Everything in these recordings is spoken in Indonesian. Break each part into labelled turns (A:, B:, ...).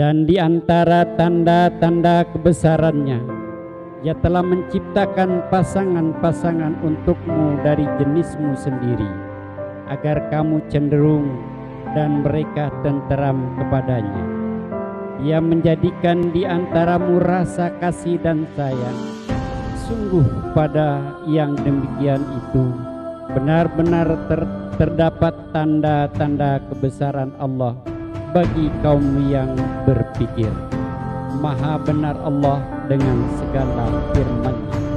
A: Dan di antara tanda-tanda kebesarannya, ia telah menciptakan pasangan-pasangan untukmu dari jenismu sendiri, agar kamu cenderung dan mereka tenteram kepadanya. Ia menjadikan di antaramu rasa kasih dan sayang. Sungguh pada yang demikian itu benar-benar ter terdapat tanda-tanda kebesaran Allah bagi kaum yang berpikir. Maha benar Allah dengan segala firman-Nya.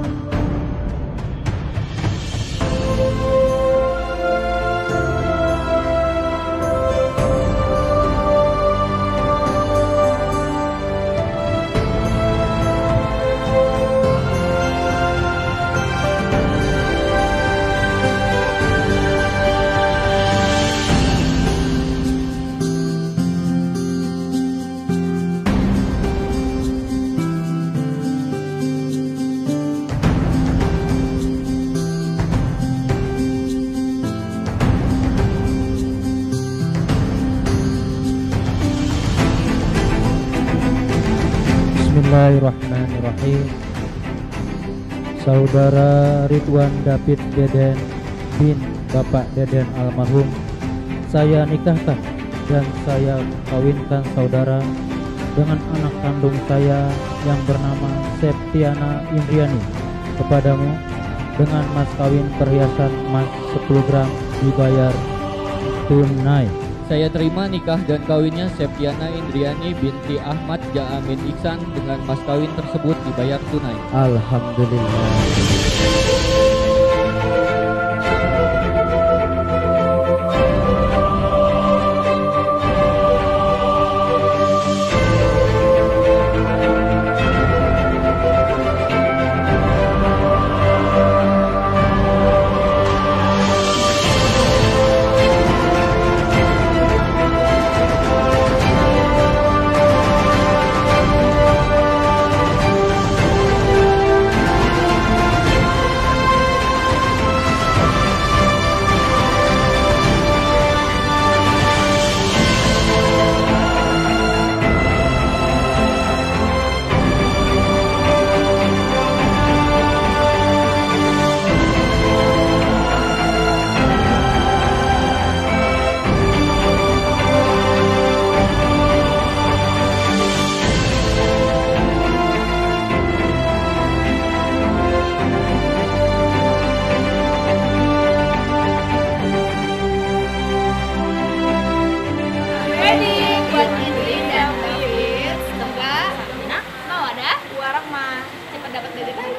B: Bismillahirrahmanirrahim. Saudara Ridwan David Deden bin Bapak Deden almarhum Saya nikahkan dan saya kawinkan saudara dengan anak kandung saya yang bernama Septiana Indriani kepadamu dengan mas kawin perhiasan emas 10 gram dibayar tunai
C: Saya terima nikah dan kawinnya Septiana Indriani binti Ahmad Jaamin Iksan dengan mas kawin tersebut dibayar tunai.
B: Alhamdulillah dapat dari tadi